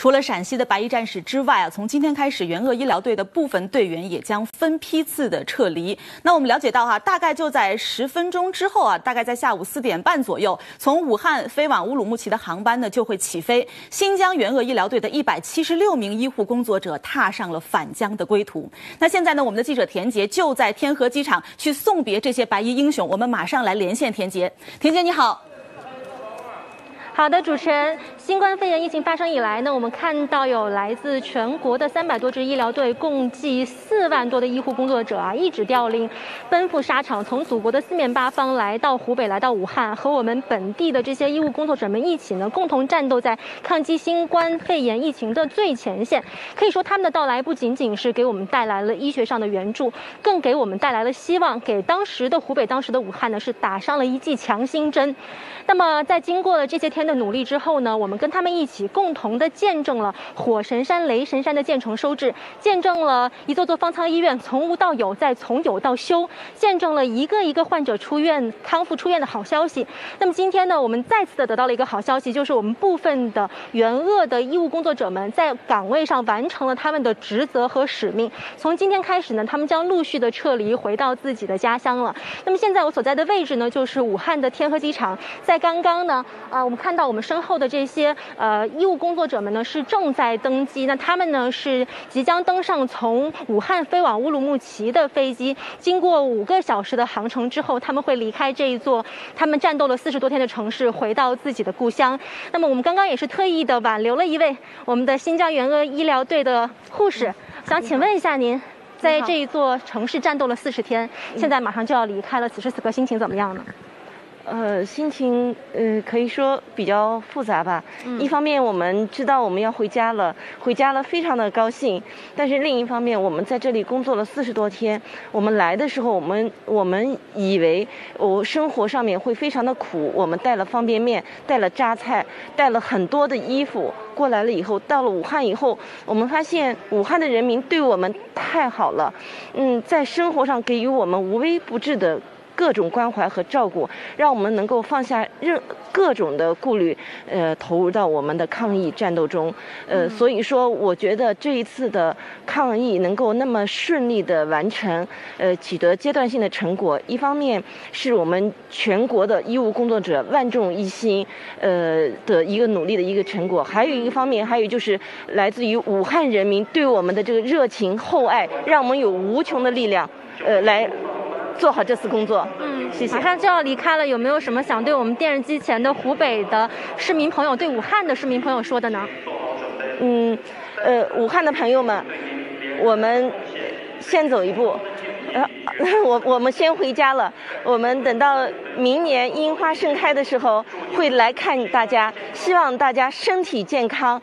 除了陕西的白衣战士之外啊，从今天开始，援鄂医疗队的部分队员也将分批次的撤离。那我们了解到哈，大概就在十分钟之后啊，大概在下午四点半左右，从武汉飞往乌鲁木齐的航班呢就会起飞。新疆援鄂医疗队的一百七十六名医护工作者踏上了返疆的归途。那现在呢，我们的记者田杰就在天河机场去送别这些白衣英雄。我们马上来连线田杰。田杰你好。好的，主持人。新冠肺炎疫情发生以来呢，我们看到有来自全国的三百多支医疗队，共计四万多的医护工作者啊，一纸调令，奔赴沙场，从祖国的四面八方来到湖北，来到武汉，和我们本地的这些医务工作者们一起呢，共同战斗在抗击新冠肺炎疫情的最前线。可以说，他们的到来不仅仅是给我们带来了医学上的援助，更给我们带来了希望，给当时的湖北、当时的武汉呢，是打上了一剂强心针。那么，在经过了这些天的努力之后呢，我们跟他们一起共同的见证了火神山、雷神山的建成收治，见证了一座座方舱医院从无到有，再从有到修，见证了一个一个患者出院康复出院的好消息。那么今天呢，我们再次的得到了一个好消息，就是我们部分的援鄂的医务工作者们在岗位上完成了他们的职责和使命。从今天开始呢，他们将陆续的撤离回到自己的家乡了。那么现在我所在的位置呢，就是武汉的天河机场。在刚刚呢，啊，我们看到我们身后的这些呃。呃，医务工作者们呢是正在登机，那他们呢是即将登上从武汉飞往乌鲁木齐的飞机，经过五个小时的航程之后，他们会离开这一座他们战斗了四十多天的城市，回到自己的故乡。那么我们刚刚也是特意的挽留了一位我们的新疆援鄂医疗队的护士，想请问一下您，在这一座城市战斗了四十天，现在马上就要离开了，此时此刻心情怎么样呢？呃，心情呃可以说比较复杂吧。一方面我们知道我们要回家了，回家了非常的高兴。但是另一方面，我们在这里工作了四十多天，我们来的时候，我们我们以为我生活上面会非常的苦。我们带了方便面，带了榨菜，带了很多的衣服过来了以后，到了武汉以后，我们发现武汉的人民对我们太好了，嗯，在生活上给予我们无微不至的。各种关怀和照顾，让我们能够放下任各种的顾虑，呃，投入到我们的抗疫战斗中。呃，所以说，我觉得这一次的抗疫能够那么顺利的完成，呃，取得阶段性的成果，一方面是我们全国的医务工作者万众一心，呃的一个努力的一个成果；还有一个方面，还有就是来自于武汉人民对我们的这个热情厚爱，让我们有无穷的力量，呃，来。做好这次工作，嗯，谢谢。马上就要离开了，有没有什么想对我们电视机前的湖北的市民朋友、对武汉的市民朋友说的呢？嗯，呃，武汉的朋友们，我们先走一步，呃，我我们先回家了。我们等到明年樱花盛开的时候会来看大家，希望大家身体健康，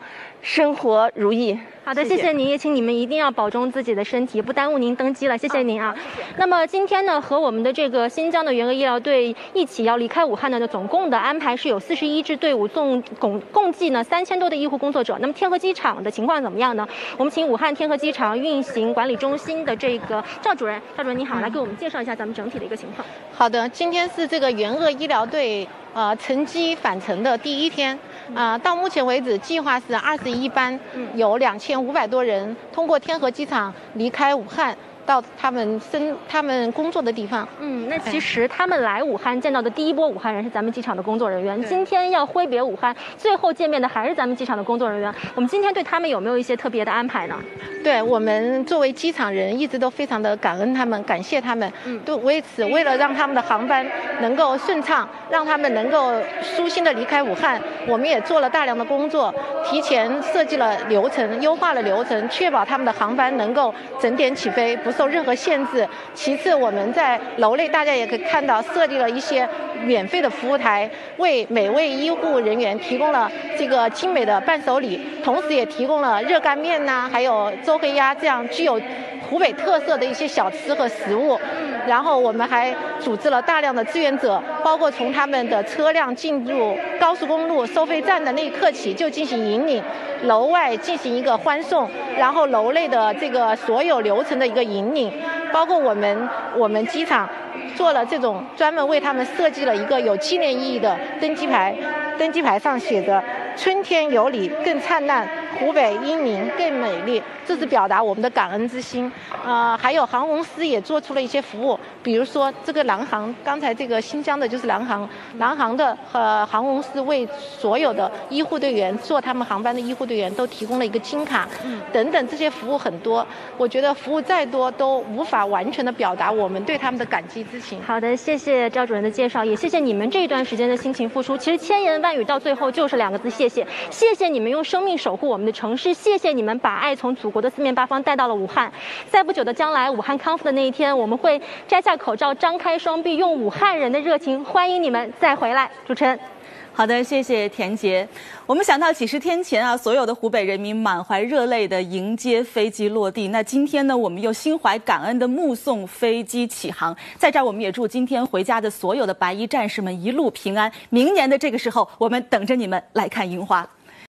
生活如意。好的，谢谢您，也请你们一定要保重自己的身体，不耽误您登机了。谢谢您啊。那么今天呢，和我们的这个新疆的援鄂医疗队一起要离开武汉的呢，总共的安排是有四十一支队伍，总共共计呢三千多的医护工作者。那么天河机场的情况怎么样呢？我们请武汉天河机场运行管理中心的这个赵主任，赵主任你好，来给我们介绍一下咱们整体的一个情况。好的，今天是这个援鄂医疗队呃乘机返程的第一天。啊，到目前为止，计划是二十一班，有两千五百多人通过天河机场离开武汉。到他们生他们工作的地方。嗯，那其实他们来武汉见到的第一波武汉人是咱们机场的工作人员。今天要挥别武汉，最后见面的还是咱们机场的工作人员。我们今天对他们有没有一些特别的安排呢？对我们作为机场人，一直都非常的感恩他们，感谢他们。嗯，都为此为了让他们的航班能够顺畅，让他们能够舒心的离开武汉，我们也做了大量的工作，提前设计了流程，优化了流程，确保他们的航班能够整点起飞，不。受任何限制。其次，我们在楼内大家也可以看到，设立了一些免费的服务台，为每位医护人员提供了这个精美的伴手礼，同时也提供了热干面呐，还有周黑鸭这样具有湖北特色的一些小吃和食物。然后我们还组织了大量的志愿者，包括从他们的车辆进入高速公路收费站的那一刻起就进行引领，楼外进行一个欢送，然后楼内的这个所有流程的一个引领，包括我们我们机场做了这种专门为他们设计了一个有纪念意义的登机牌，登机牌上写着。春天有你更灿烂，湖北英明更美丽。这是表达我们的感恩之心。呃，还有航空公司也做出了一些服务，比如说这个南航，刚才这个新疆的就是南航，南航的呃航空公司为所有的医护队员坐他们航班的医护队员都提供了一个金卡，等等这些服务很多。我觉得服务再多都无法完全的表达我们对他们的感激之情。好的，谢谢赵主任的介绍，也谢谢你们这一段时间的辛勤付出。其实千言万语到最后就是两个字：谢谢。谢谢你们用生命守护我我们的城市，谢谢你们把爱从祖国的四面八方带到了武汉。在不久的将来，武汉康复的那一天，我们会摘下口罩，张开双臂，用武汉人的热情欢迎你们再回来。主持人。好的，谢谢田杰。我们想到几十天前啊，所有的湖北人民满怀热泪的迎接飞机落地。那今天呢，我们又心怀感恩的目送飞机起航。在这儿，我们也祝今天回家的所有的白衣战士们一路平安。明年的这个时候，我们等着你们来看樱花。